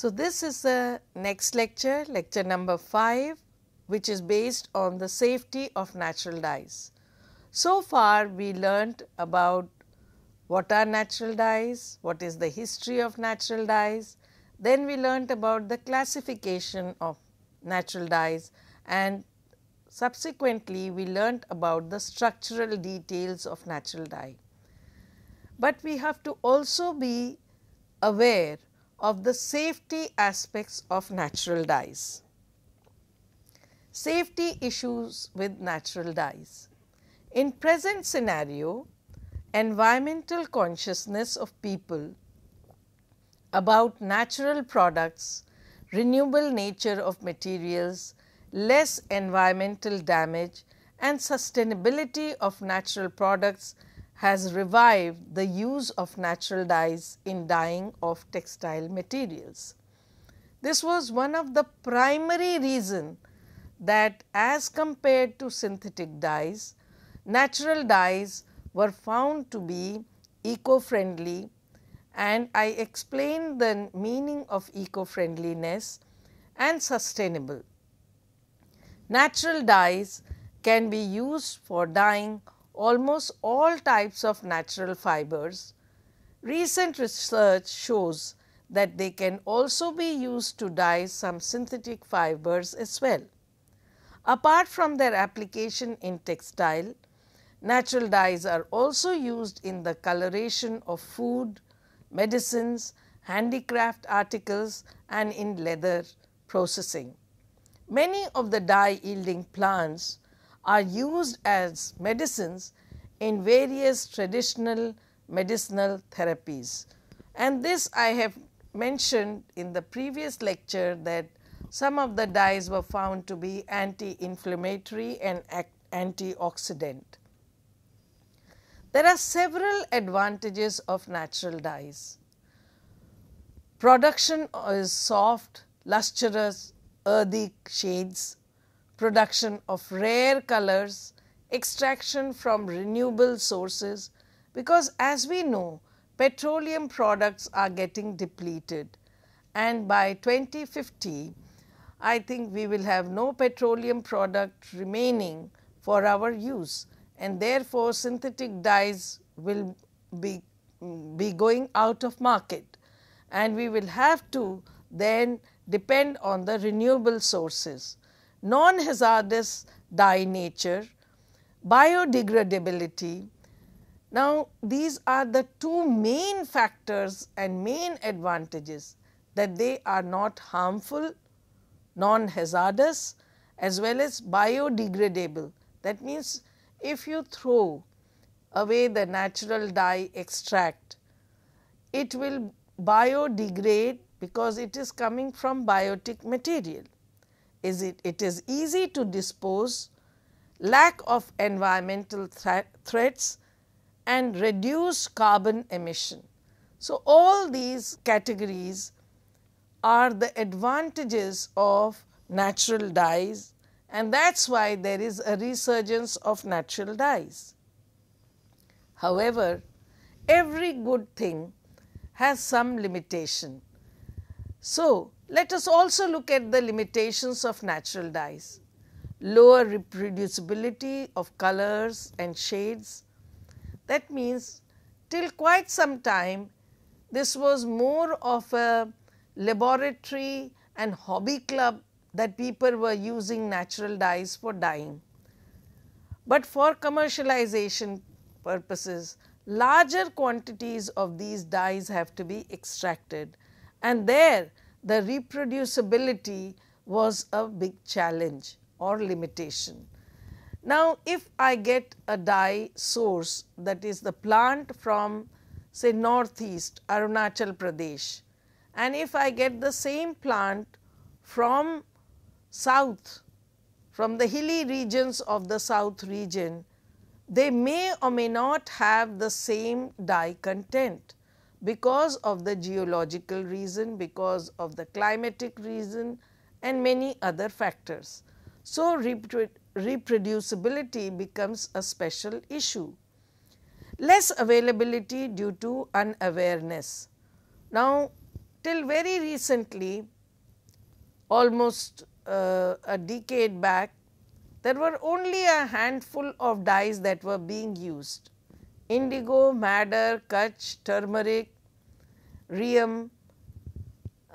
So, this is the next lecture, lecture number 5, which is based on the safety of natural dyes. So far, we learnt about what are natural dyes, what is the history of natural dyes, then we learnt about the classification of natural dyes and subsequently we learnt about the structural details of natural dye. But we have to also be aware of the safety aspects of natural dyes. Safety issues with natural dyes. In present scenario, environmental consciousness of people about natural products, renewable nature of materials, less environmental damage and sustainability of natural products has revived the use of natural dyes in dyeing of textile materials. This was one of the primary reason that as compared to synthetic dyes, natural dyes were found to be eco-friendly and I explained the meaning of eco-friendliness and sustainable. Natural dyes can be used for dyeing almost all types of natural fibers. Recent research shows that they can also be used to dye some synthetic fibers as well. Apart from their application in textile, natural dyes are also used in the coloration of food, medicines, handicraft articles and in leather processing. Many of the dye yielding plants are used as medicines in various traditional medicinal therapies. And this I have mentioned in the previous lecture that some of the dyes were found to be anti-inflammatory and antioxidant. There are several advantages of natural dyes. Production is soft, lustrous, earthy shades production of rare colors, extraction from renewable sources because as we know petroleum products are getting depleted. And by 2050 I think we will have no petroleum product remaining for our use and therefore synthetic dyes will be, be going out of market. And we will have to then depend on the renewable sources non-hazardous dye nature, biodegradability. Now, these are the two main factors and main advantages that they are not harmful, non-hazardous as well as biodegradable. That means, if you throw away the natural dye extract, it will biodegrade because it is coming from biotic material is it, it is easy to dispose, lack of environmental threats and reduce carbon emission. So, all these categories are the advantages of natural dyes and that is why there is a resurgence of natural dyes. However, every good thing has some limitation. So, let us also look at the limitations of natural dyes, lower reproducibility of colors and shades. That means till quite some time this was more of a laboratory and hobby club that people were using natural dyes for dyeing. But for commercialization purposes, larger quantities of these dyes have to be extracted and there the reproducibility was a big challenge or limitation. Now, if I get a dye source that is the plant from say northeast Arunachal Pradesh and if I get the same plant from south, from the hilly regions of the south region, they may or may not have the same dye content because of the geological reason, because of the climatic reason and many other factors. So, reproducibility becomes a special issue. Less availability due to unawareness. Now, till very recently almost uh, a decade back there were only a handful of dyes that were being used indigo, madder, cutch, turmeric, rheum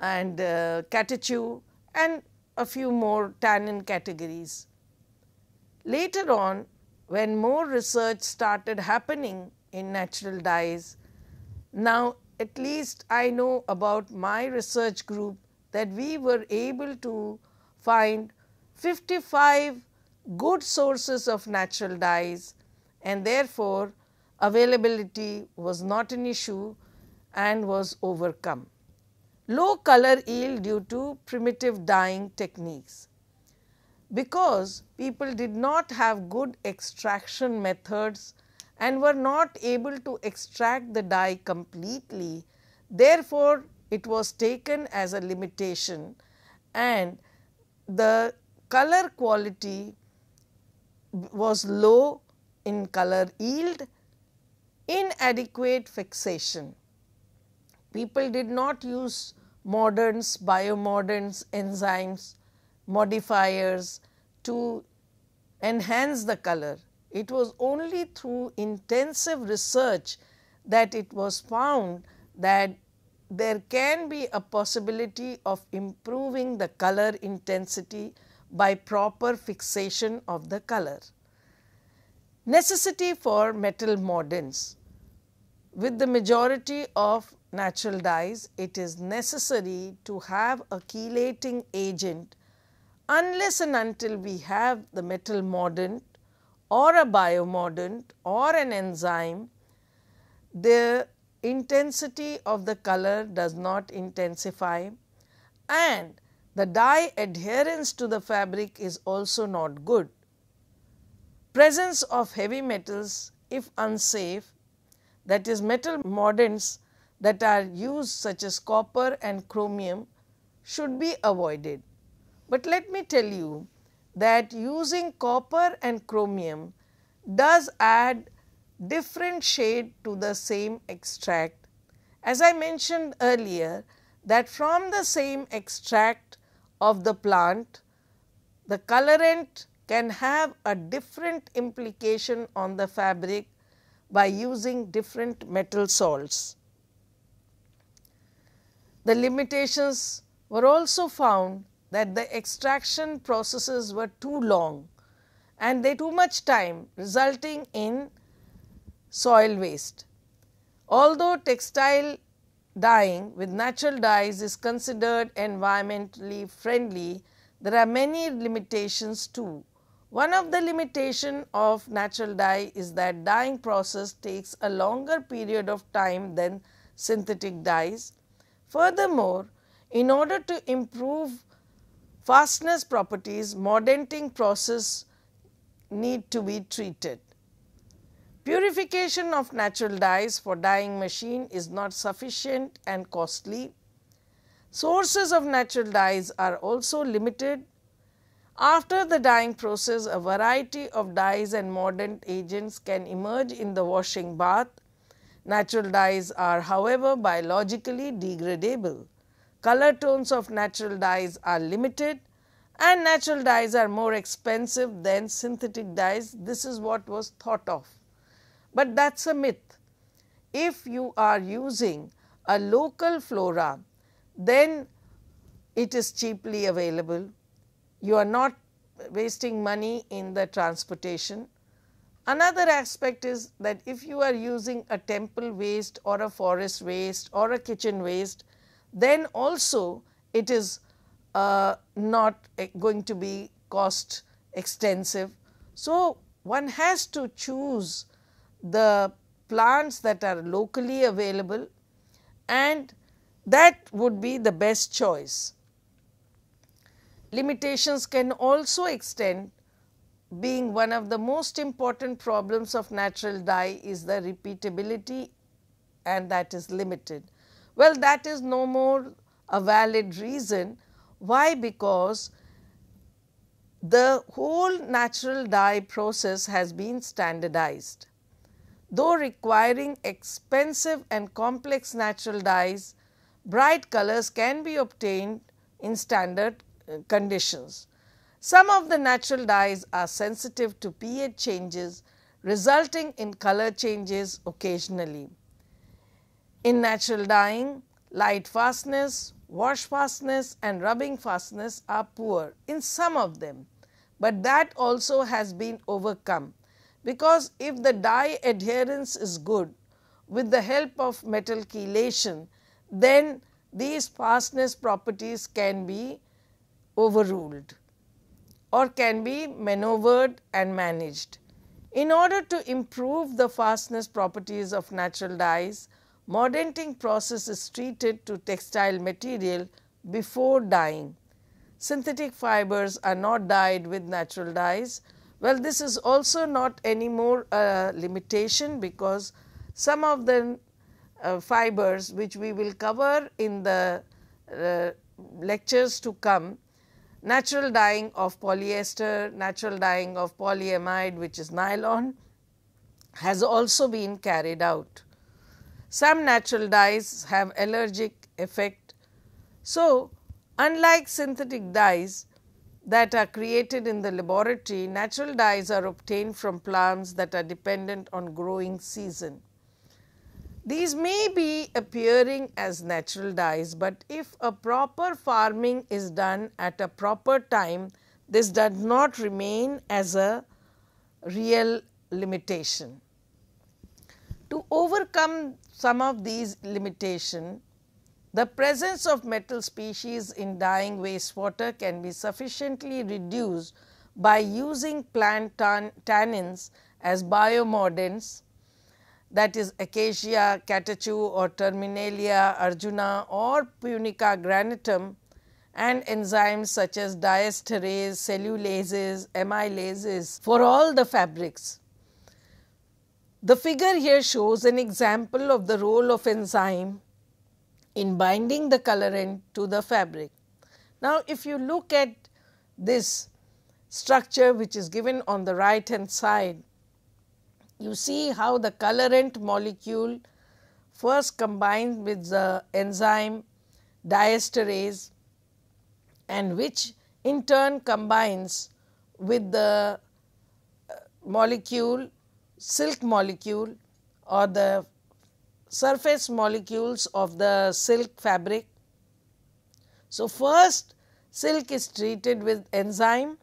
and uh, catechu and a few more tannin categories. Later on when more research started happening in natural dyes, now at least I know about my research group that we were able to find 55 good sources of natural dyes and therefore, availability was not an issue and was overcome. Low color yield due to primitive dyeing techniques. Because people did not have good extraction methods and were not able to extract the dye completely, therefore, it was taken as a limitation and the color quality was low in color yield, inadequate fixation. People did not use mordants, biomordants, enzymes, modifiers to enhance the color. It was only through intensive research that it was found that there can be a possibility of improving the color intensity by proper fixation of the color. Necessity for metal mordants. With the majority of natural dyes, it is necessary to have a chelating agent unless and until we have the metal mordant or a biomordant or an enzyme, the intensity of the color does not intensify and the dye adherence to the fabric is also not good. Presence of heavy metals if unsafe that is metal mordants that are used such as copper and chromium should be avoided. But let me tell you that using copper and chromium does add different shade to the same extract. As I mentioned earlier that from the same extract of the plant, the colorant can have a different implication on the fabric by using different metal salts. The limitations were also found that the extraction processes were too long and they too much time resulting in soil waste. Although textile dyeing with natural dyes is considered environmentally friendly, there are many limitations too. One of the limitation of natural dye is that dyeing process takes a longer period of time than synthetic dyes. Furthermore, in order to improve fastness properties, mordanting process need to be treated. Purification of natural dyes for dyeing machine is not sufficient and costly. Sources of natural dyes are also limited. After the dyeing process, a variety of dyes and mordant agents can emerge in the washing bath. Natural dyes are however biologically degradable. Color tones of natural dyes are limited and natural dyes are more expensive than synthetic dyes. This is what was thought of but that is a myth. If you are using a local flora, then it is cheaply available. You are not wasting money in the transportation. Another aspect is that if you are using a temple waste or a forest waste or a kitchen waste, then also it is uh, not going to be cost extensive. So, one has to choose the plants that are locally available and that would be the best choice. Limitations can also extend being one of the most important problems of natural dye is the repeatability and that is limited. Well, that is no more a valid reason. Why? Because the whole natural dye process has been standardized. Though requiring expensive and complex natural dyes, bright colors can be obtained in standard conditions. Some of the natural dyes are sensitive to pH changes resulting in color changes occasionally. In natural dyeing, light fastness, wash fastness and rubbing fastness are poor in some of them, but that also has been overcome because if the dye adherence is good with the help of metal chelation, then these fastness properties can be overruled or can be maneuvered and managed. In order to improve the fastness properties of natural dyes, mordanting process is treated to textile material before dyeing. Synthetic fibers are not dyed with natural dyes. Well, this is also not any more a limitation because some of the uh, fibers which we will cover in the uh, lectures to come natural dyeing of polyester, natural dyeing of polyamide which is nylon has also been carried out. Some natural dyes have allergic effect. So, unlike synthetic dyes that are created in the laboratory, natural dyes are obtained from plants that are dependent on growing season. These may be appearing as natural dyes, but if a proper farming is done at a proper time, this does not remain as a real limitation. To overcome some of these limitations, the presence of metal species in dyeing wastewater can be sufficiently reduced by using plant tan tannins as biomordants that is Acacia catechu or Terminalia arjuna or Punica granatum and enzymes such as diastase, cellulases, amylases for all the fabrics. The figure here shows an example of the role of enzyme in binding the colorant to the fabric. Now, if you look at this structure which is given on the right hand side, you see how the colorant molecule first combines with the enzyme diastase and which in turn combines with the uh, molecule silk molecule or the surface molecules of the silk fabric. So, first silk is treated with enzyme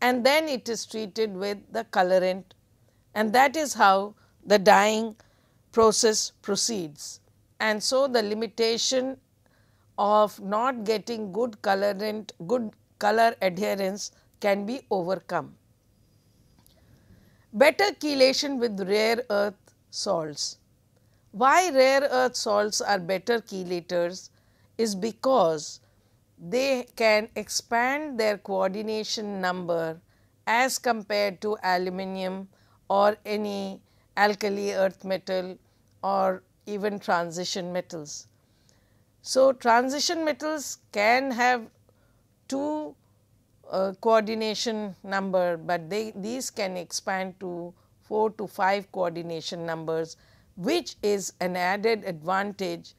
and then it is treated with the colorant and that is how the dyeing process proceeds. And so, the limitation of not getting good colorant, good color adherence can be overcome. Better chelation with rare earth salts. Why rare earth salts are better chelators is because they can expand their coordination number as compared to aluminum or any alkali earth metal or even transition metals. So, transition metals can have two uh, coordination number, but they these can expand to 4 to 5 coordination numbers which is an added advantage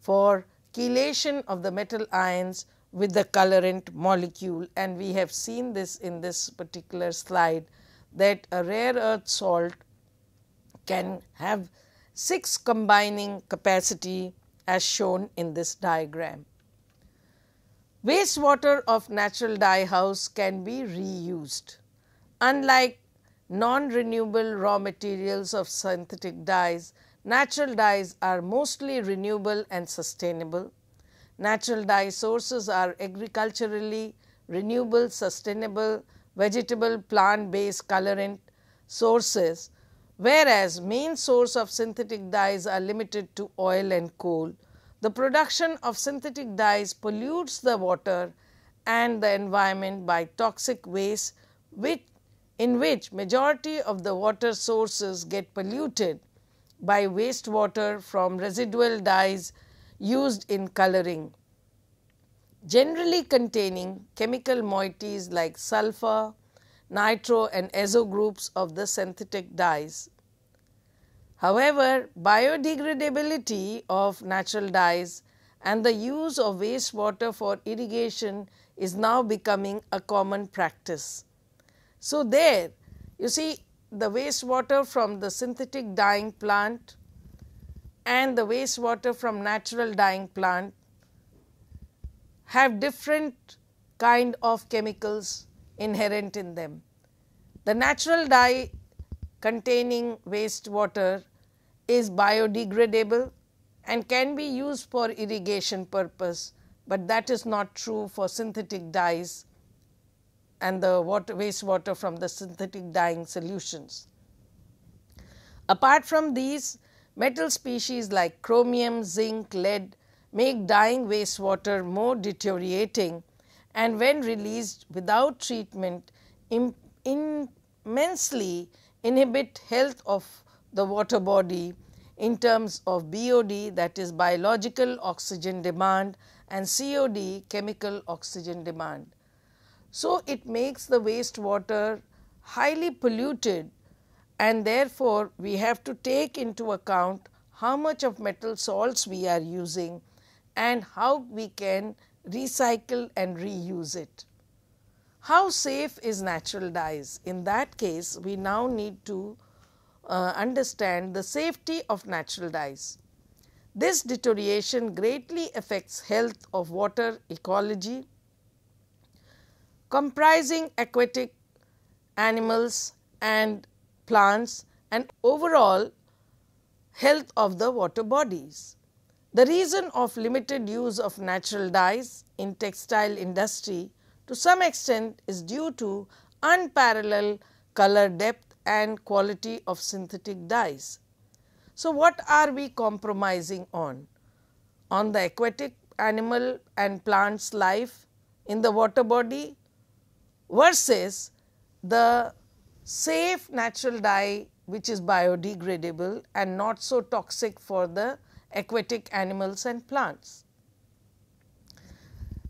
for chelation of the metal ions with the colorant molecule and we have seen this in this particular slide that a rare earth salt can have 6 combining capacity as shown in this diagram. Wastewater of natural dye house can be reused. Unlike non-renewable raw materials of synthetic dyes, natural dyes are mostly renewable and sustainable. Natural dye sources are agriculturally renewable, sustainable, vegetable plant based colorant sources, whereas main source of synthetic dyes are limited to oil and coal. the production of synthetic dyes pollutes the water and the environment by toxic waste which in which majority of the water sources get polluted by wastewater from residual dyes used in coloring, generally containing chemical moieties like sulfur, nitro and azo groups of the synthetic dyes. However, biodegradability of natural dyes and the use of wastewater for irrigation is now becoming a common practice. So, there you see the wastewater from the synthetic dyeing plant and the wastewater from natural dyeing plant have different kind of chemicals inherent in them. The natural dye containing wastewater is biodegradable and can be used for irrigation purpose, but that is not true for synthetic dyes and the water wastewater from the synthetic dyeing solutions. Apart from these, metal species like chromium, zinc, lead make dyeing wastewater more deteriorating and when released without treatment immensely inhibit health of the water body in terms of BOD that is biological oxygen demand and COD chemical oxygen demand. So, it makes the wastewater highly polluted and therefore, we have to take into account how much of metal salts we are using and how we can recycle and reuse it. How safe is natural dyes? In that case, we now need to uh, understand the safety of natural dyes. This deterioration greatly affects health of water ecology, comprising aquatic animals and plants and overall health of the water bodies. The reason of limited use of natural dyes in textile industry to some extent is due to unparalleled color depth and quality of synthetic dyes. So, what are we compromising on? On the aquatic animal and plants life in the water body versus the safe natural dye which is biodegradable and not so toxic for the aquatic animals and plants.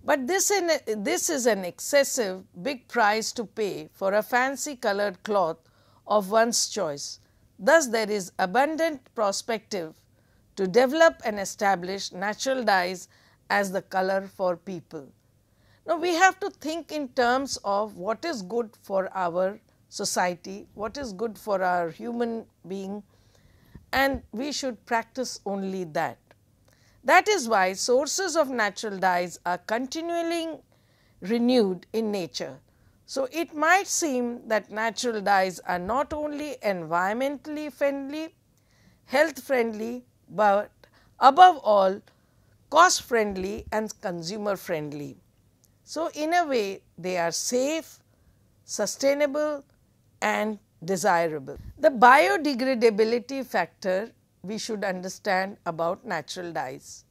But this, in, this is an excessive big price to pay for a fancy colored cloth of one's choice. Thus, there is abundant prospective to develop and establish natural dyes as the color for people. Now, we have to think in terms of what is good for our society, what is good for our human being and we should practice only that. That is why sources of natural dyes are continually renewed in nature. So, it might seem that natural dyes are not only environmentally friendly, health friendly, but above all cost friendly and consumer friendly. So, in a way they are safe, sustainable and desirable. The biodegradability factor we should understand about natural dyes.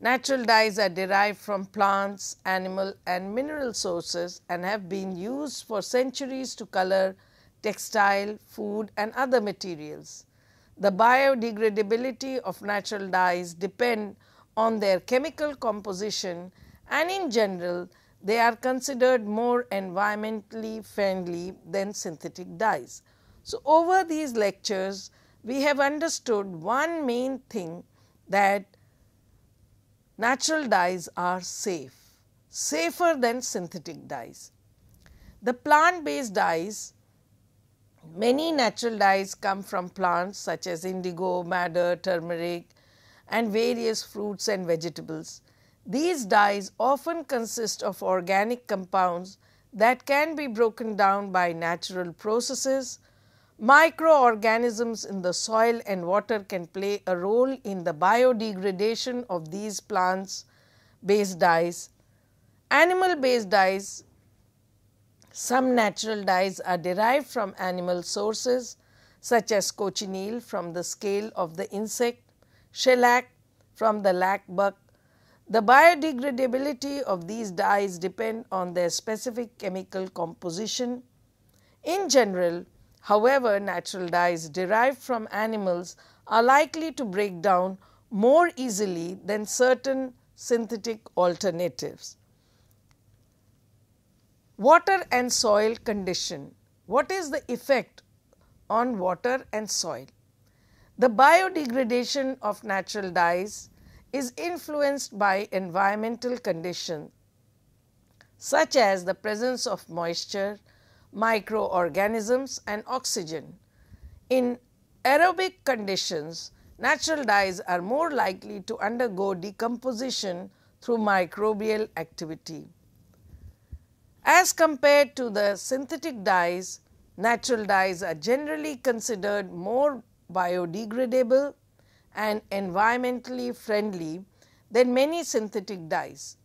Natural dyes are derived from plants, animal and mineral sources and have been used for centuries to color textile, food and other materials. The biodegradability of natural dyes depend on their chemical composition and in general they are considered more environmentally friendly than synthetic dyes. So, over these lectures we have understood one main thing that natural dyes are safe, safer than synthetic dyes. The plant based dyes, many natural dyes come from plants such as indigo, madder, turmeric and various fruits and vegetables. These dyes often consist of organic compounds that can be broken down by natural processes. Microorganisms in the soil and water can play a role in the biodegradation of these plants based dyes. Animal based dyes, some natural dyes are derived from animal sources such as cochineal from the scale of the insect, shellac from the lac bug. The biodegradability of these dyes depend on their specific chemical composition. In general, however, natural dyes derived from animals are likely to break down more easily than certain synthetic alternatives. Water and soil condition. What is the effect on water and soil? The biodegradation of natural dyes is influenced by environmental conditions such as the presence of moisture, microorganisms and oxygen. In aerobic conditions, natural dyes are more likely to undergo decomposition through microbial activity. As compared to the synthetic dyes, natural dyes are generally considered more biodegradable and environmentally friendly than many synthetic dyes.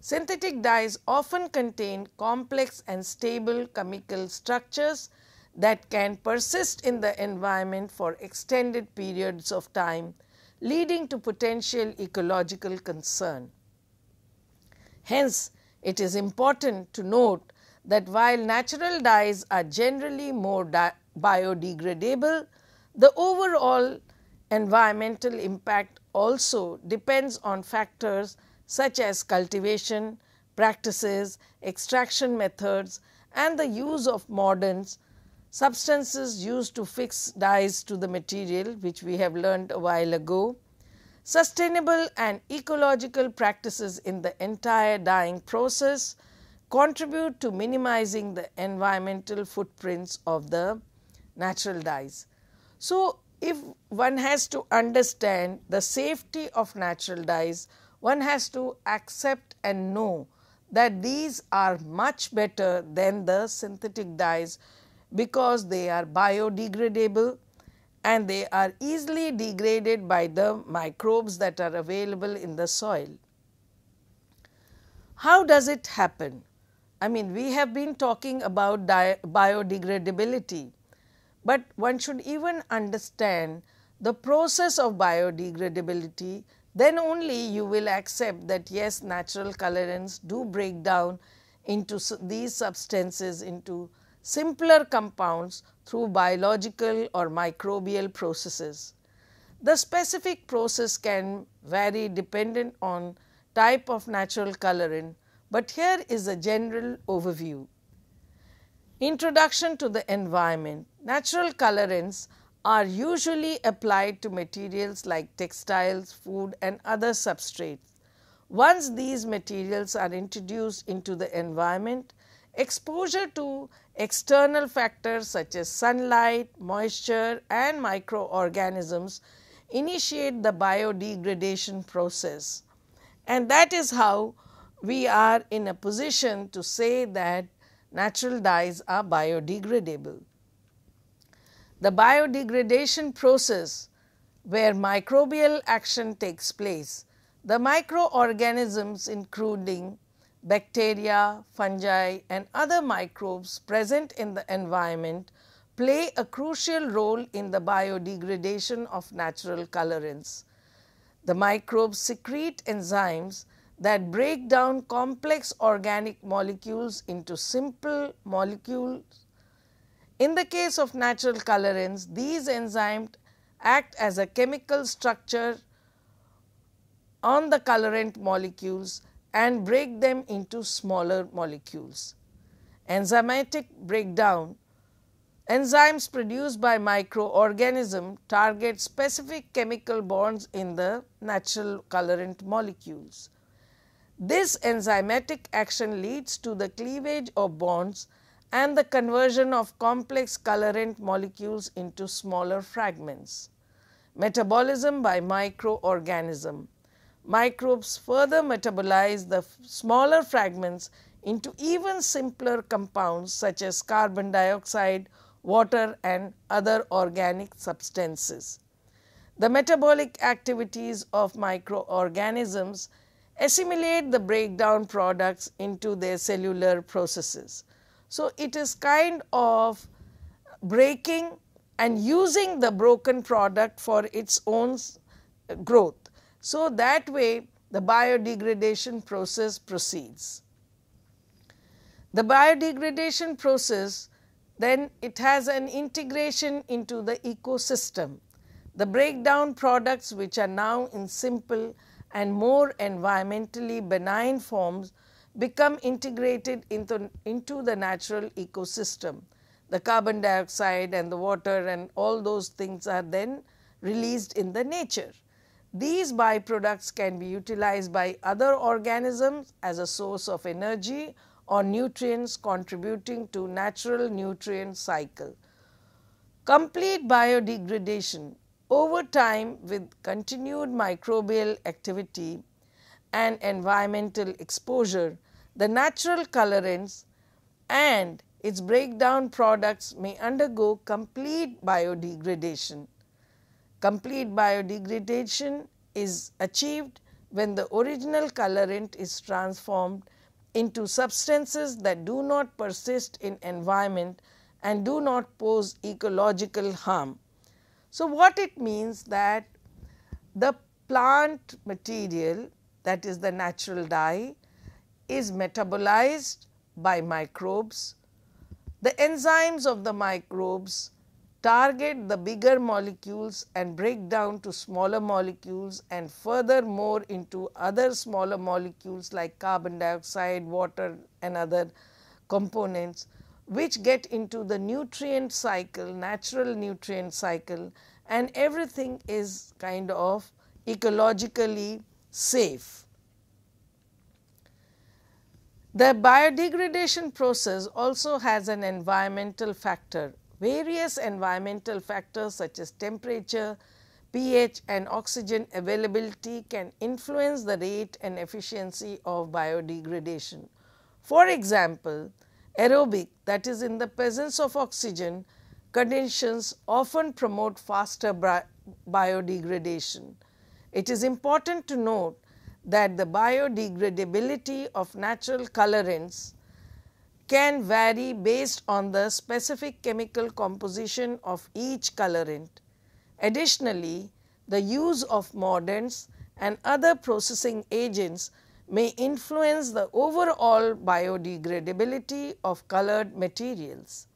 Synthetic dyes often contain complex and stable chemical structures that can persist in the environment for extended periods of time leading to potential ecological concern. Hence, it is important to note that while natural dyes are generally more biodegradable, the overall environmental impact also depends on factors such as cultivation, practices, extraction methods and the use of mordant substances used to fix dyes to the material which we have learned a while ago. Sustainable and ecological practices in the entire dyeing process contribute to minimizing the environmental footprints of the natural dyes. So, if one has to understand the safety of natural dyes, one has to accept and know that these are much better than the synthetic dyes because they are biodegradable and they are easily degraded by the microbes that are available in the soil. How does it happen? I mean, we have been talking about biodegradability but one should even understand the process of biodegradability then only you will accept that yes natural colorants do break down into these substances into simpler compounds through biological or microbial processes. The specific process can vary dependent on type of natural colorant, but here is a general overview. Introduction to the environment. Natural colorants are usually applied to materials like textiles, food and other substrates. Once these materials are introduced into the environment, exposure to external factors such as sunlight, moisture and microorganisms initiate the biodegradation process. And that is how we are in a position to say that natural dyes are biodegradable. The biodegradation process where microbial action takes place, the microorganisms including bacteria, fungi and other microbes present in the environment play a crucial role in the biodegradation of natural colorants. The microbes secrete enzymes that break down complex organic molecules into simple molecules. In the case of natural colorants, these enzymes act as a chemical structure on the colorant molecules and break them into smaller molecules. Enzymatic breakdown Enzymes produced by microorganism target specific chemical bonds in the natural colorant molecules. This enzymatic action leads to the cleavage of bonds and the conversion of complex colorant molecules into smaller fragments. Metabolism by microorganism. Microbes further metabolize the smaller fragments into even simpler compounds such as carbon dioxide, water and other organic substances. The metabolic activities of microorganisms assimilate the breakdown products into their cellular processes. So, it is kind of breaking and using the broken product for its own growth. So, that way the biodegradation process proceeds. The biodegradation process then it has an integration into the ecosystem. The breakdown products which are now in simple and more environmentally benign forms become integrated into, into the natural ecosystem. The carbon dioxide and the water and all those things are then released in the nature. These byproducts can be utilized by other organisms as a source of energy or nutrients contributing to natural nutrient cycle. Complete biodegradation over time with continued microbial activity and environmental exposure, the natural colorants and its breakdown products may undergo complete biodegradation. Complete biodegradation is achieved when the original colorant is transformed into substances that do not persist in environment and do not pose ecological harm. So, what it means that the plant material that is the natural dye is metabolized by microbes. The enzymes of the microbes target the bigger molecules and break down to smaller molecules and furthermore into other smaller molecules like carbon dioxide, water and other components which get into the nutrient cycle, natural nutrient cycle and everything is kind of ecologically safe. The biodegradation process also has an environmental factor Various environmental factors such as temperature, pH and oxygen availability can influence the rate and efficiency of biodegradation. For example, aerobic that is in the presence of oxygen conditions often promote faster biodegradation. It is important to note that the biodegradability of natural colorants can vary based on the specific chemical composition of each colorant. Additionally, the use of mordants and other processing agents may influence the overall biodegradability of colored materials.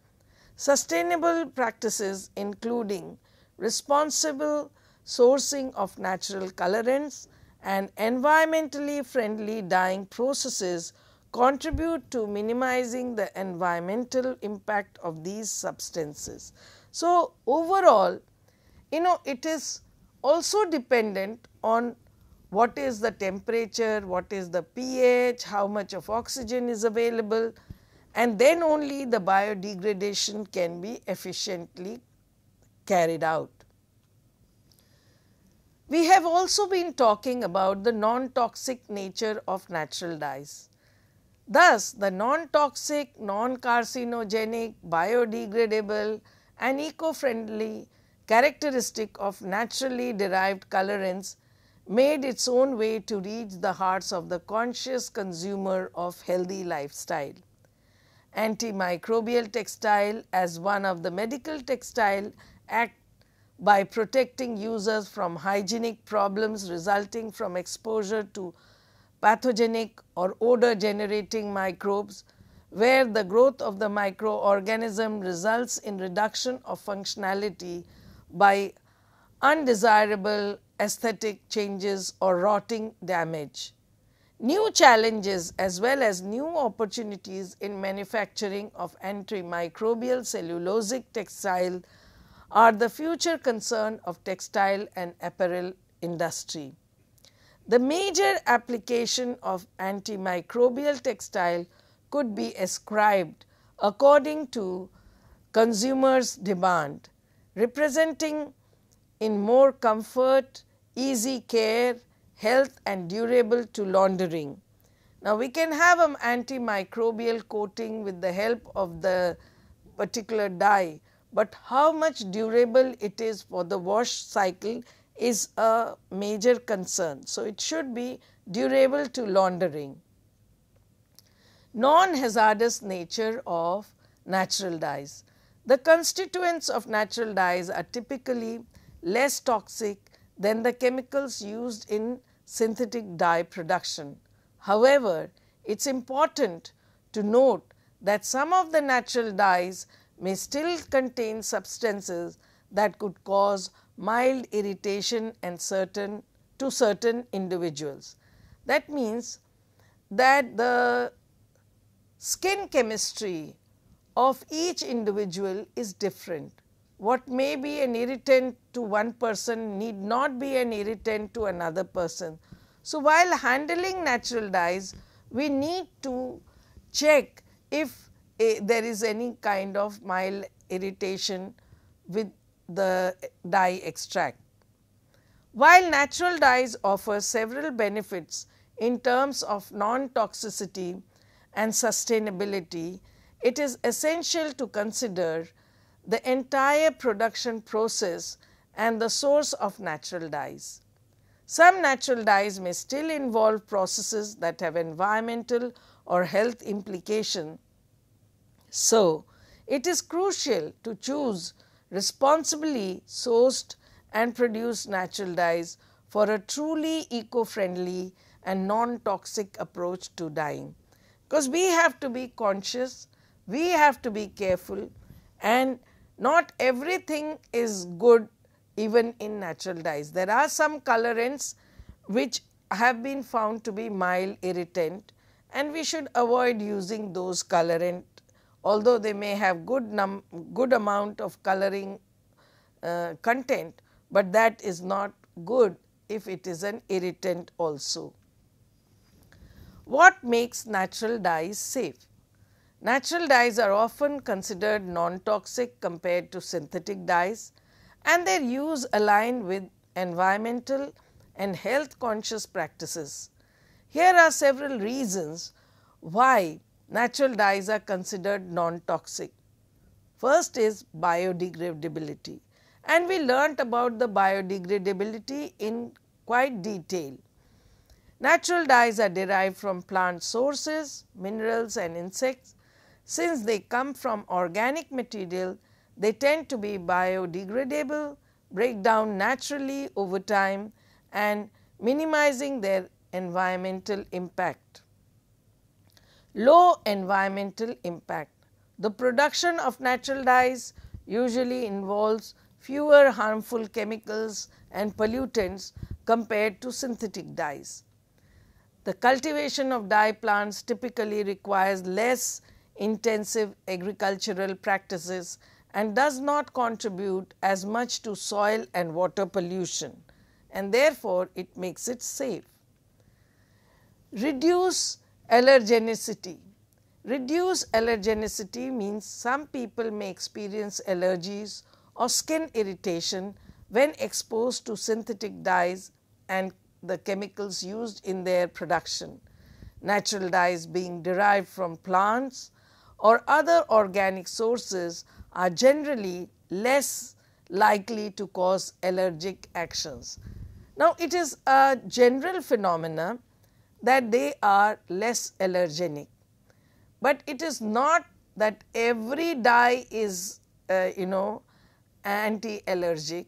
Sustainable practices including responsible sourcing of natural colorants and environmentally friendly dyeing processes contribute to minimizing the environmental impact of these substances. So, overall you know it is also dependent on what is the temperature, what is the pH, how much of oxygen is available and then only the biodegradation can be efficiently carried out. We have also been talking about the non-toxic nature of natural dyes. Thus, the non-toxic, non-carcinogenic, biodegradable and eco-friendly characteristic of naturally derived colorants made its own way to reach the hearts of the conscious consumer of healthy lifestyle. Antimicrobial textile as one of the medical textile act by protecting users from hygienic problems resulting from exposure to pathogenic or odor generating microbes where the growth of the microorganism results in reduction of functionality by undesirable aesthetic changes or rotting damage. New challenges as well as new opportunities in manufacturing of antimicrobial cellulosic textile are the future concern of textile and apparel industry. The major application of antimicrobial textile could be ascribed according to consumers demand representing in more comfort, easy care, health and durable to laundering. Now, we can have an antimicrobial coating with the help of the particular dye, but how much durable it is for the wash cycle is a major concern. So, it should be durable to laundering. Non-hazardous nature of natural dyes. The constituents of natural dyes are typically less toxic than the chemicals used in synthetic dye production. However, it is important to note that some of the natural dyes may still contain substances that could cause mild irritation and certain to certain individuals. That means that the skin chemistry of each individual is different. What may be an irritant to one person need not be an irritant to another person. So, while handling natural dyes, we need to check if there is any kind of mild irritation with the dye extract. While natural dyes offer several benefits in terms of non-toxicity and sustainability, it is essential to consider the entire production process and the source of natural dyes. Some natural dyes may still involve processes that have environmental or health implication. So, it is crucial to choose responsibly sourced and produced natural dyes for a truly eco-friendly and non-toxic approach to dyeing. Because we have to be conscious, we have to be careful and not everything is good even in natural dyes. There are some colorants which have been found to be mild irritant and we should avoid using those colorant although they may have good num good amount of coloring uh, content, but that is not good if it is an irritant also. What makes natural dyes safe? Natural dyes are often considered non-toxic compared to synthetic dyes and their use aligned with environmental and health conscious practices. Here are several reasons why natural dyes are considered non-toxic. First is biodegradability and we learnt about the biodegradability in quite detail. Natural dyes are derived from plant sources, minerals and insects. Since they come from organic material, they tend to be biodegradable, break down naturally over time and minimizing their environmental impact. Low environmental impact. The production of natural dyes usually involves fewer harmful chemicals and pollutants compared to synthetic dyes. The cultivation of dye plants typically requires less intensive agricultural practices and does not contribute as much to soil and water pollution and therefore, it makes it safe. Reduce allergenicity. Reduce allergenicity means some people may experience allergies or skin irritation when exposed to synthetic dyes and the chemicals used in their production. Natural dyes being derived from plants or other organic sources are generally less likely to cause allergic actions. Now, it is a general phenomena that they are less allergenic, but it is not that every dye is uh, you know anti-allergic.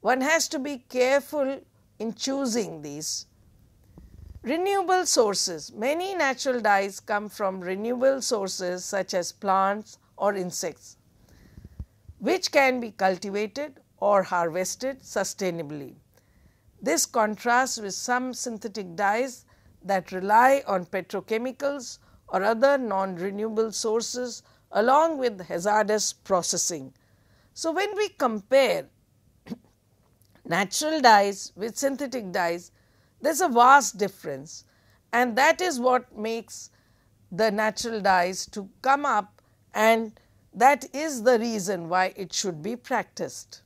One has to be careful in choosing these. Renewable sources. Many natural dyes come from renewable sources such as plants or insects, which can be cultivated or harvested sustainably. This contrasts with some synthetic dyes that rely on petrochemicals or other non-renewable sources along with hazardous processing. So, when we compare natural dyes with synthetic dyes, there is a vast difference and that is what makes the natural dyes to come up and that is the reason why it should be practiced.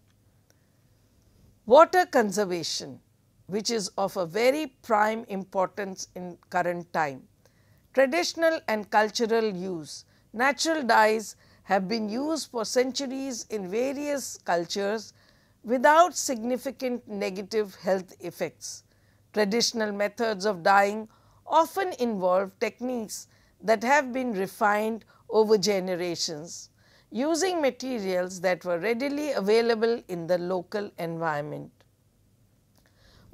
Water conservation which is of a very prime importance in current time. Traditional and cultural use, natural dyes have been used for centuries in various cultures without significant negative health effects. Traditional methods of dyeing often involve techniques that have been refined over generations using materials that were readily available in the local environment.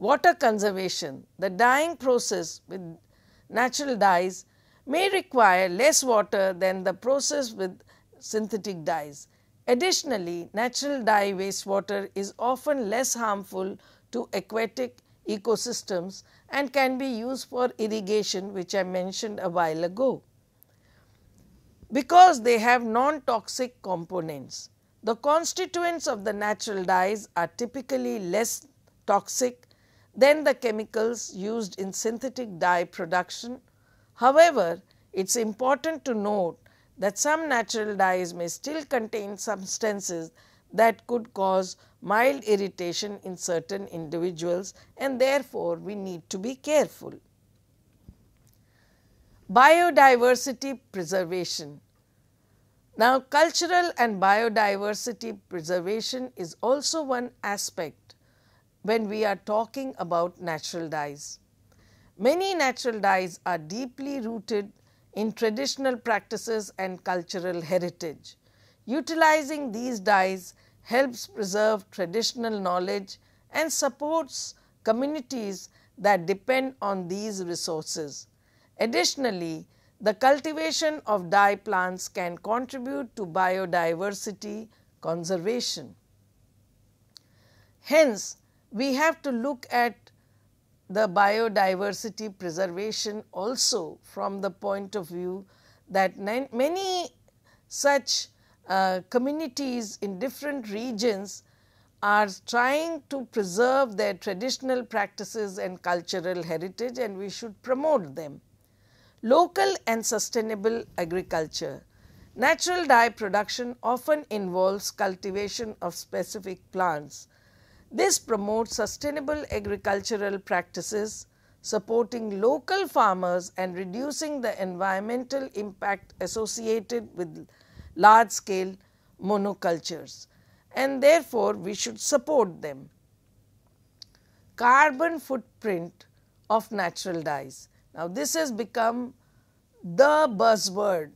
Water conservation, the dyeing process with natural dyes may require less water than the process with synthetic dyes. Additionally, natural dye wastewater is often less harmful to aquatic ecosystems and can be used for irrigation which I mentioned a while ago. Because they have non-toxic components, the constituents of the natural dyes are typically less toxic than the chemicals used in synthetic dye production. However, it is important to note that some natural dyes may still contain substances that could cause mild irritation in certain individuals and therefore, we need to be careful. Biodiversity preservation. Now, cultural and biodiversity preservation is also one aspect when we are talking about natural dyes. Many natural dyes are deeply rooted in traditional practices and cultural heritage. Utilizing these dyes helps preserve traditional knowledge and supports communities that depend on these resources. Additionally, the cultivation of dye plants can contribute to biodiversity conservation. Hence, we have to look at the biodiversity preservation also from the point of view that many such uh, communities in different regions are trying to preserve their traditional practices and cultural heritage and we should promote them. Local and sustainable agriculture. Natural dye production often involves cultivation of specific plants. This promotes sustainable agricultural practices, supporting local farmers and reducing the environmental impact associated with large scale monocultures and therefore, we should support them. Carbon footprint of natural dyes. Now, this has become the buzzword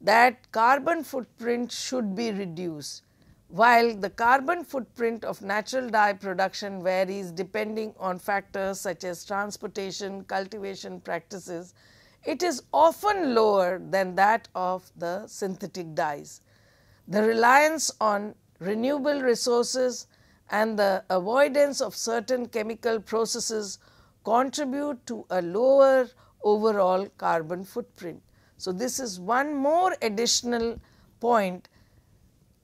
that carbon footprint should be reduced. While the carbon footprint of natural dye production varies depending on factors such as transportation, cultivation practices, it is often lower than that of the synthetic dyes. The reliance on renewable resources and the avoidance of certain chemical processes contribute to a lower overall carbon footprint. So, this is one more additional point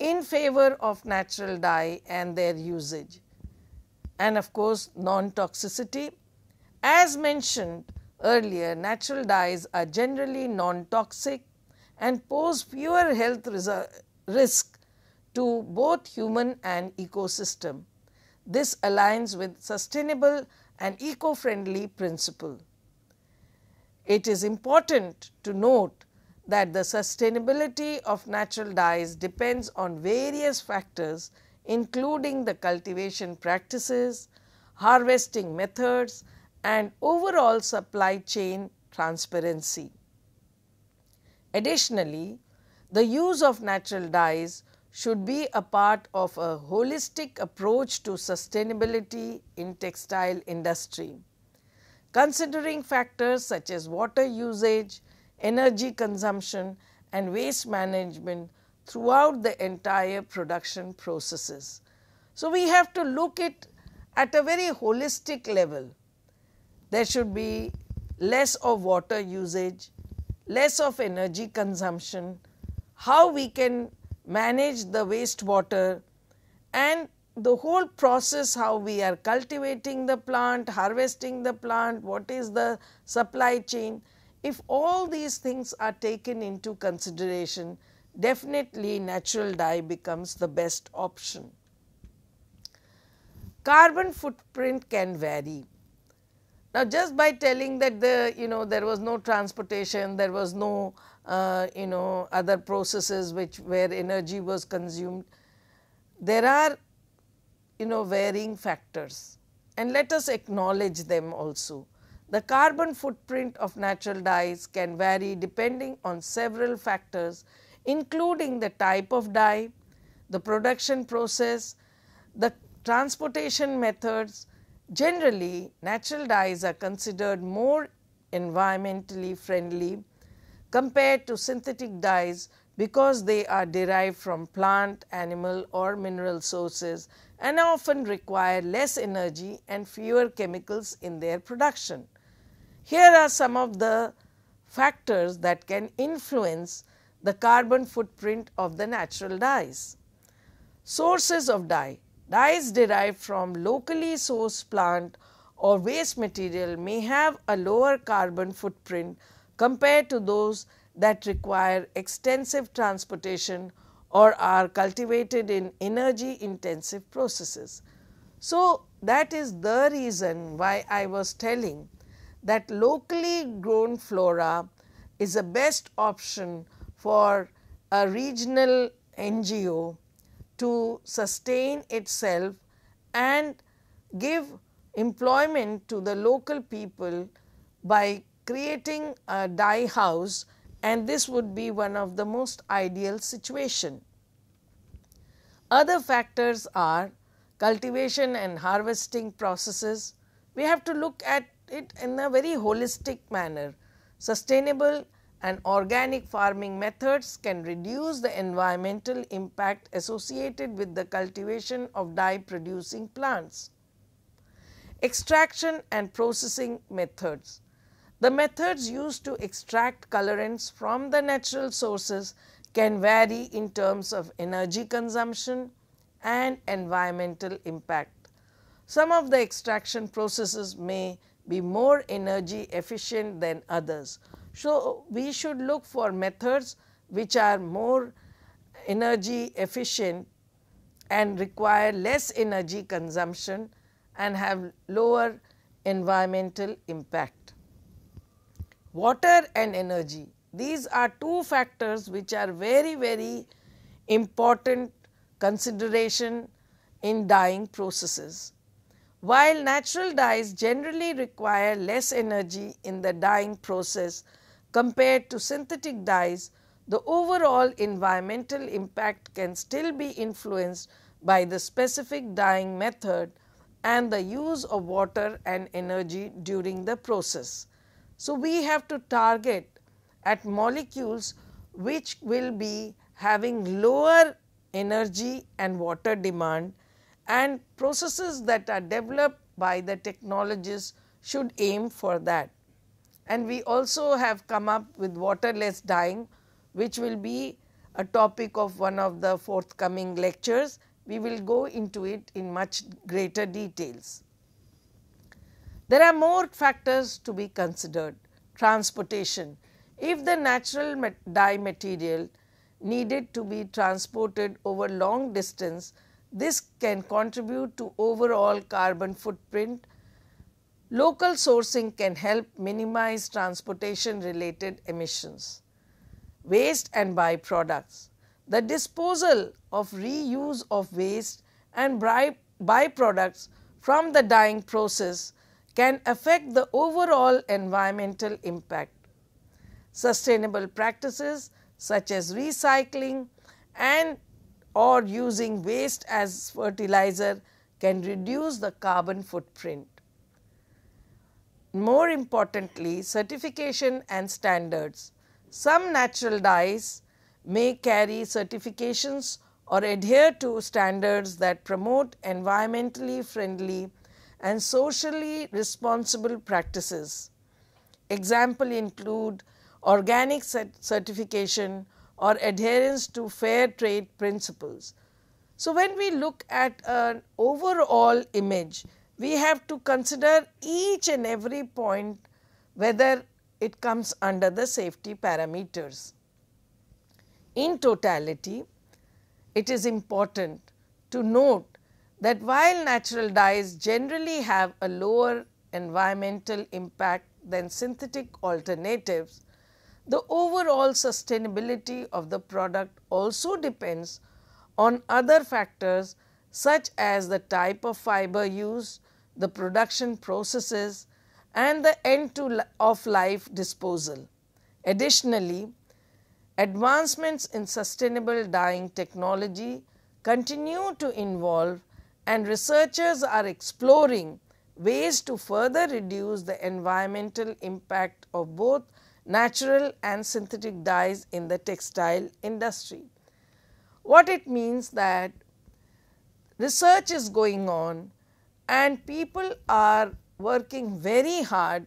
in favor of natural dye and their usage. And of course, non-toxicity. As mentioned, earlier, natural dyes are generally non-toxic and pose fewer health risk to both human and ecosystem. This aligns with sustainable and eco-friendly principle. It is important to note that the sustainability of natural dyes depends on various factors including the cultivation practices, harvesting methods and overall supply chain transparency. Additionally, the use of natural dyes should be a part of a holistic approach to sustainability in textile industry. Considering factors such as water usage, energy consumption and waste management throughout the entire production processes. So, we have to look it at a very holistic level there should be less of water usage, less of energy consumption, how we can manage the wastewater and the whole process how we are cultivating the plant, harvesting the plant, what is the supply chain. If all these things are taken into consideration, definitely natural dye becomes the best option. Carbon footprint can vary. Now, just by telling that the you know there was no transportation, there was no uh, you know other processes which where energy was consumed, there are you know varying factors and let us acknowledge them also. The carbon footprint of natural dyes can vary depending on several factors including the type of dye, the production process, the transportation methods, Generally, natural dyes are considered more environmentally friendly compared to synthetic dyes because they are derived from plant, animal or mineral sources and often require less energy and fewer chemicals in their production. Here are some of the factors that can influence the carbon footprint of the natural dyes. Sources of dye Dyes derived from locally sourced plant or waste material may have a lower carbon footprint compared to those that require extensive transportation or are cultivated in energy intensive processes. So, that is the reason why I was telling that locally grown flora is the best option for a regional NGO to sustain itself and give employment to the local people by creating a dye house and this would be one of the most ideal situation. Other factors are cultivation and harvesting processes. We have to look at it in a very holistic manner. Sustainable and organic farming methods can reduce the environmental impact associated with the cultivation of dye producing plants. Extraction and processing methods. The methods used to extract colorants from the natural sources can vary in terms of energy consumption and environmental impact. Some of the extraction processes may be more energy efficient than others. So, we should look for methods which are more energy efficient and require less energy consumption and have lower environmental impact. Water and energy, these are two factors which are very very important consideration in dyeing processes. While natural dyes generally require less energy in the dyeing process compared to synthetic dyes, the overall environmental impact can still be influenced by the specific dyeing method and the use of water and energy during the process. So, we have to target at molecules which will be having lower energy and water demand and processes that are developed by the technologists should aim for that and we also have come up with waterless dyeing which will be a topic of one of the forthcoming lectures. We will go into it in much greater details. There are more factors to be considered. Transportation. If the natural dye material needed to be transported over long distance, this can contribute to overall carbon footprint Local sourcing can help minimize transportation related emissions. Waste and byproducts. The disposal of reuse of waste and byproducts from the dyeing process can affect the overall environmental impact. Sustainable practices such as recycling and or using waste as fertilizer can reduce the carbon footprint. More importantly, certification and standards. Some natural dyes may carry certifications or adhere to standards that promote environmentally friendly and socially responsible practices. Example include organic certification or adherence to fair trade principles. So, when we look at an overall image, we have to consider each and every point whether it comes under the safety parameters. In totality, it is important to note that while natural dyes generally have a lower environmental impact than synthetic alternatives, the overall sustainability of the product also depends on other factors such as the type of fiber used, the production processes and the end to of life disposal. Additionally, advancements in sustainable dyeing technology continue to evolve and researchers are exploring ways to further reduce the environmental impact of both natural and synthetic dyes in the textile industry. What it means that research is going on and people are working very hard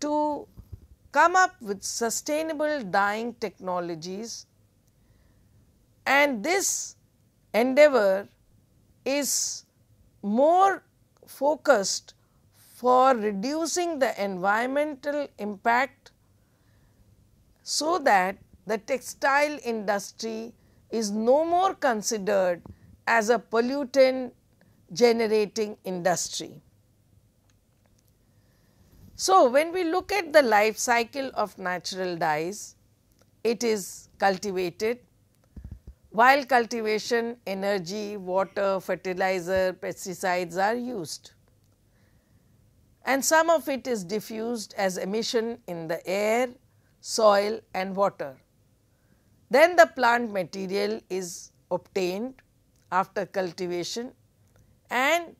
to come up with sustainable dyeing technologies and this endeavor is more focused for reducing the environmental impact so that the textile industry is no more considered as a pollutant generating industry. So, when we look at the life cycle of natural dyes, it is cultivated. While cultivation, energy, water, fertilizer, pesticides are used and some of it is diffused as emission in the air, soil and water. Then the plant material is obtained after cultivation and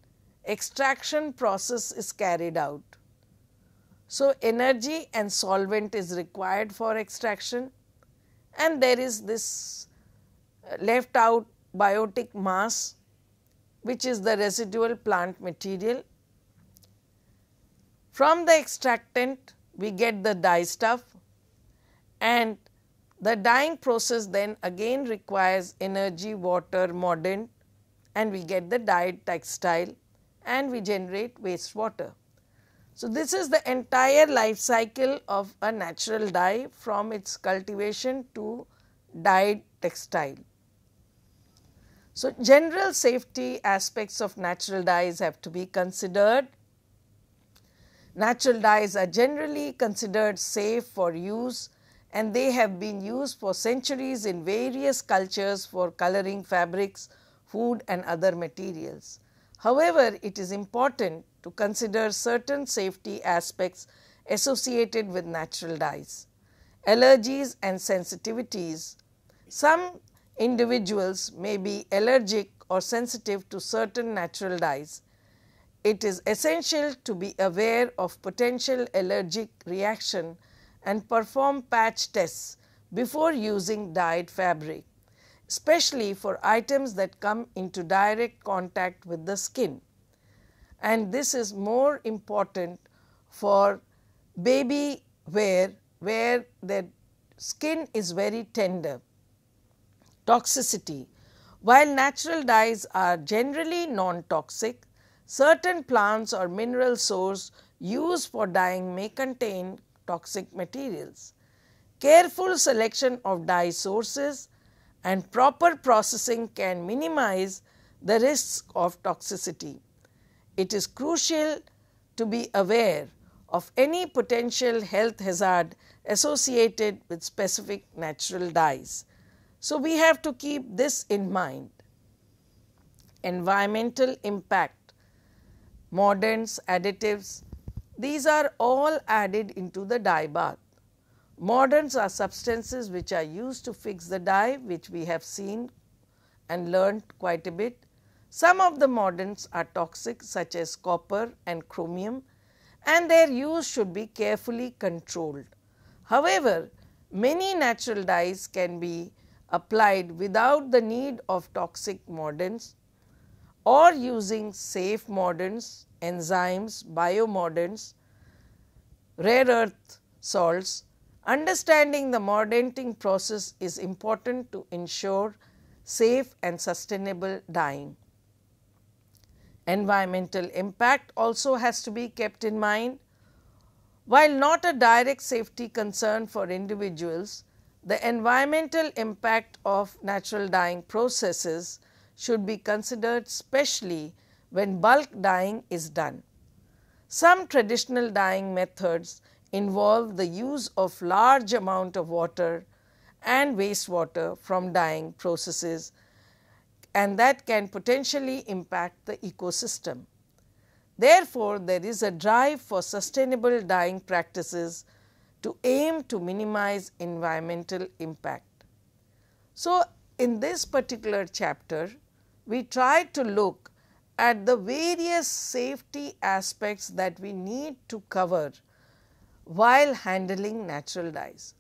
extraction process is carried out. So, energy and solvent is required for extraction and there is this uh, left out biotic mass which is the residual plant material. From the extractant we get the dye stuff and the dyeing process then again requires energy, water, mordant and we get the dyed textile and we generate wastewater. So, this is the entire life cycle of a natural dye from its cultivation to dyed textile. So, general safety aspects of natural dyes have to be considered. Natural dyes are generally considered safe for use and they have been used for centuries in various cultures for coloring fabrics, food and other materials. However, it is important to consider certain safety aspects associated with natural dyes. Allergies and sensitivities. Some individuals may be allergic or sensitive to certain natural dyes. It is essential to be aware of potential allergic reaction and perform patch tests before using dyed fabric, especially for items that come into direct contact with the skin. And this is more important for baby wear where the skin is very tender. Toxicity. While natural dyes are generally non-toxic, certain plants or mineral source used for dyeing may contain toxic materials. Careful selection of dye sources and proper processing can minimize the risks of toxicity. It is crucial to be aware of any potential health hazard associated with specific natural dyes. So, we have to keep this in mind. Environmental impact, mordants, additives, these are all added into the dye bath. Mordants are substances which are used to fix the dye which we have seen and learned quite a bit. Some of the mordants are toxic such as copper and chromium and their use should be carefully controlled. However, many natural dyes can be applied without the need of toxic mordants or using safe mordants enzymes, biomordants, rare earth salts, understanding the mordanting process is important to ensure safe and sustainable dyeing. Environmental impact also has to be kept in mind. While not a direct safety concern for individuals, the environmental impact of natural dyeing processes should be considered specially when bulk dyeing is done. Some traditional dyeing methods involve the use of large amount of water and wastewater from dyeing processes and that can potentially impact the ecosystem. Therefore, there is a drive for sustainable dyeing practices to aim to minimize environmental impact. So, in this particular chapter, we tried to look at the various safety aspects that we need to cover while handling natural dyes.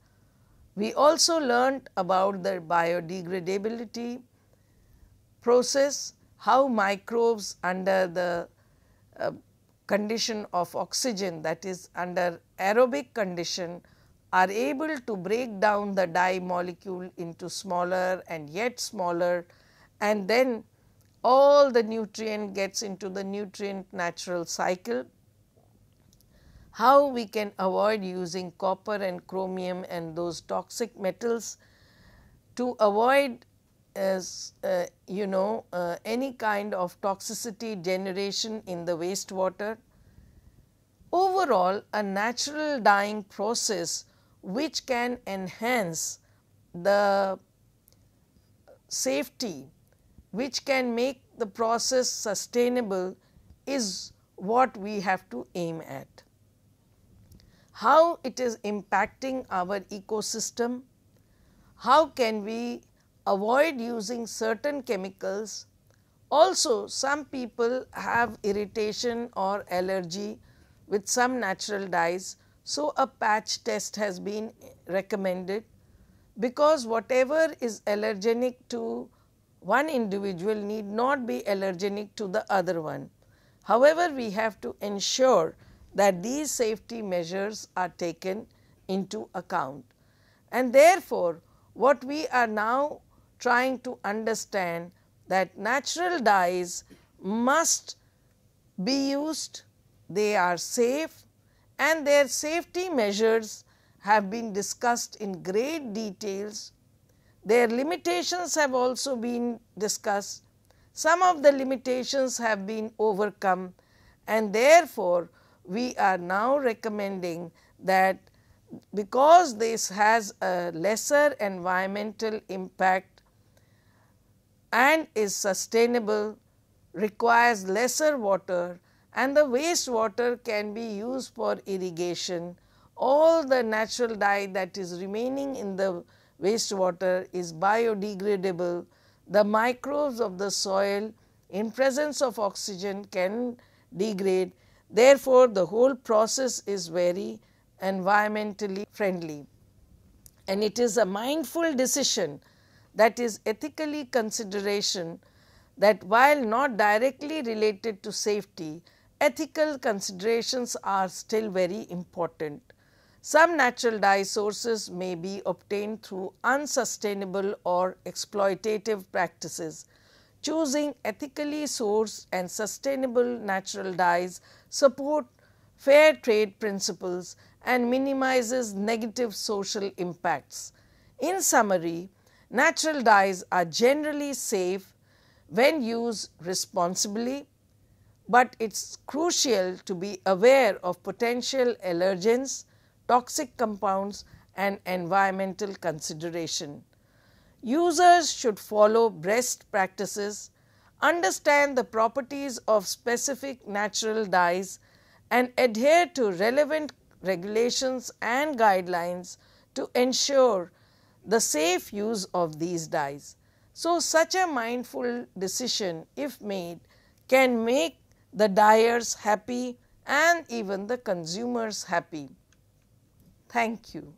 We also learnt about the biodegradability process, how microbes under the uh, condition of oxygen that is under aerobic condition are able to break down the dye molecule into smaller and yet smaller and then all the nutrient gets into the nutrient natural cycle. How we can avoid using copper and chromium and those toxic metals to avoid as uh, you know uh, any kind of toxicity generation in the wastewater. Overall a natural dyeing process which can enhance the safety which can make the process sustainable is what we have to aim at. How it is impacting our ecosystem, how can we avoid using certain chemicals. Also some people have irritation or allergy with some natural dyes. So, a patch test has been recommended because whatever is allergenic to one individual need not be allergenic to the other one. However, we have to ensure that these safety measures are taken into account. And therefore, what we are now trying to understand that natural dyes must be used, they are safe and their safety measures have been discussed in great details their limitations have also been discussed. Some of the limitations have been overcome and therefore, we are now recommending that because this has a lesser environmental impact and is sustainable, requires lesser water and the wastewater can be used for irrigation, all the natural dye that is remaining in the wastewater is biodegradable, the microbes of the soil in presence of oxygen can degrade. Therefore, the whole process is very environmentally friendly and it is a mindful decision that is ethically consideration that while not directly related to safety, ethical considerations are still very important. Some natural dye sources may be obtained through unsustainable or exploitative practices. Choosing ethically sourced and sustainable natural dyes support fair trade principles and minimizes negative social impacts. In summary, natural dyes are generally safe when used responsibly, but it is crucial to be aware of potential allergens toxic compounds and environmental consideration. Users should follow best practices, understand the properties of specific natural dyes and adhere to relevant regulations and guidelines to ensure the safe use of these dyes. So, such a mindful decision if made can make the dyers happy and even the consumers happy. Thank you.